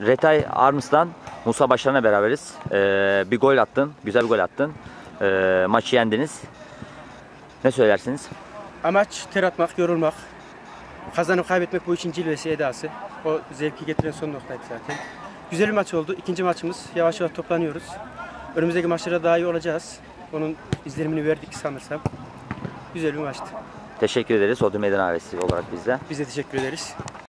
Retay Arms'tan Musa Başaran'la beraberiz. Ee, bir gol attın, güzel bir gol attın. Ee, maçı yendiniz. Ne söylersiniz? Amaç ter atmak, yorulmak. Kazanıp kaybetmek bu işin cilvesi, edası. O zevki getiren son noktaydı zaten. Güzel bir maç oldu. İkinci maçımız. Yavaş yavaş toplanıyoruz. Önümüzdeki maçlara daha iyi olacağız. Onun izlenimini verdik sanırsam. Güzel bir maçtı. Teşekkür ederiz Odun Meydan ailesi olarak bizde. Biz de teşekkür ederiz.